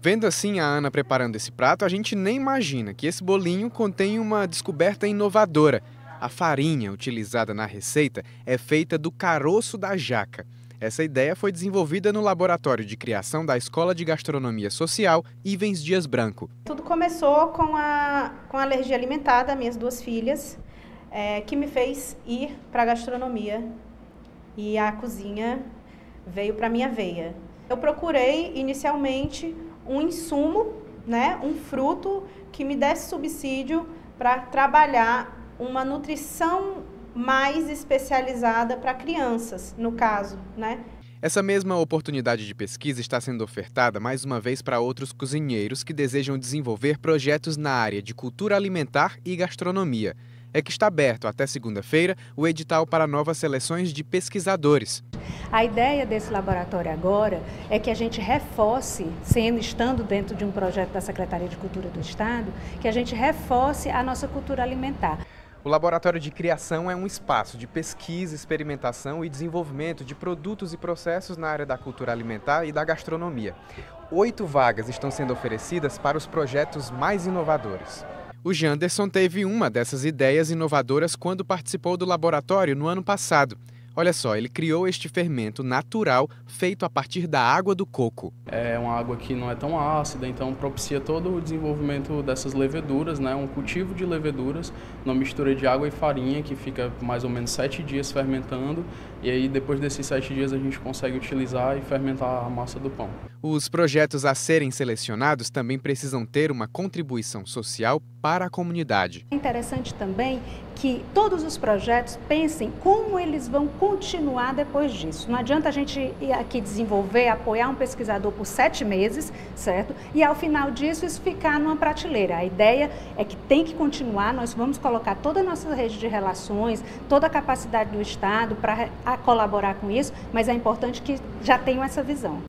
Vendo assim a Ana preparando esse prato, a gente nem imagina que esse bolinho contém uma descoberta inovadora. A farinha utilizada na receita é feita do caroço da jaca. Essa ideia foi desenvolvida no laboratório de criação da Escola de Gastronomia Social Ivens Dias Branco. Tudo começou com a, com a alergia alimentar das minhas duas filhas, é, que me fez ir para a gastronomia e a cozinha veio para minha veia. Eu procurei inicialmente um insumo, né, um fruto que me desse subsídio para trabalhar uma nutrição mais especializada para crianças, no caso, né? Essa mesma oportunidade de pesquisa está sendo ofertada mais uma vez para outros cozinheiros que desejam desenvolver projetos na área de cultura alimentar e gastronomia. É que está aberto até segunda-feira o edital para novas seleções de pesquisadores. A ideia desse laboratório agora é que a gente reforce, sendo estando dentro de um projeto da Secretaria de Cultura do Estado, que a gente reforce a nossa cultura alimentar. O Laboratório de Criação é um espaço de pesquisa, experimentação e desenvolvimento de produtos e processos na área da cultura alimentar e da gastronomia. Oito vagas estão sendo oferecidas para os projetos mais inovadores. O Janderson teve uma dessas ideias inovadoras quando participou do laboratório no ano passado. Olha só, ele criou este fermento natural feito a partir da água do coco. É uma água que não é tão ácida, então propicia todo o desenvolvimento dessas leveduras, né? um cultivo de leveduras, uma mistura de água e farinha que fica mais ou menos sete dias fermentando e aí depois desses sete dias a gente consegue utilizar e fermentar a massa do pão. Os projetos a serem selecionados também precisam ter uma contribuição social para a comunidade. É interessante também que todos os projetos pensem como eles vão continuar depois disso. Não adianta a gente aqui desenvolver, apoiar um pesquisador por sete meses, certo? E ao final disso isso ficar numa prateleira. A ideia é que tem que continuar, nós vamos colocar toda a nossa rede de relações, toda a capacidade do Estado para colaborar com isso, mas é importante que já tenham essa visão.